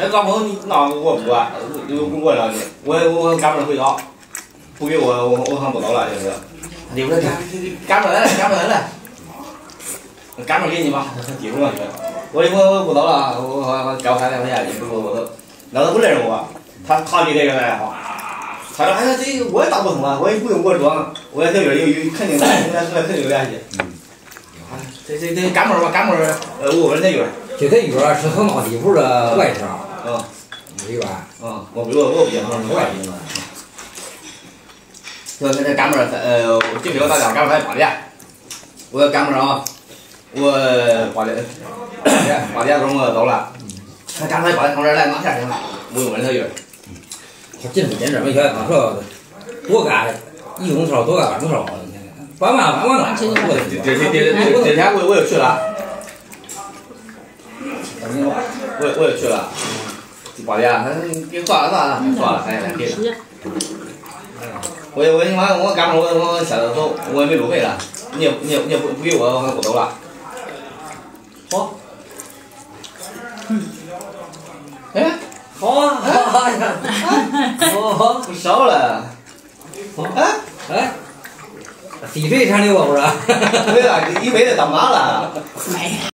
那搞不好你那我不管，我我我了你，我我赶不上回家，不给我我我还不到了就是。你不赶赶不来了，赶不来了，赶不给你吧，地方上去。我我我不到了，我我交三两块钱，你不我我都，那都不认识我，他他就这个爱好。他说：“哎呀，这我也打不通啊，我也不用我装，我也这边有有肯定的，应该肯定有联系。这这这干门吧，干门呃，我问这院就这院是他那地户的外甥。嗯。这院嗯，我我我不讲，我外甥嘛。说这这干门呃，就给我打电话，干门才八点。我干门啊，我八点，八点钟我到 了。他干门八点从这儿来拿下去了，我问他院他进不进这没钱，他说多干一工头多干半工头，半万半万了。这这这这这天我我又去了，我我又去了，八点，他给算了算了，算了，哎，给。我我你妈我干活我我现在走，我也没路费了，你也你也你也不不给我，我不走了。好。哎。好啊，好呀，哦，不少了，哎哎，滴水穿流啊。不是？对啊，一杯子当妈了。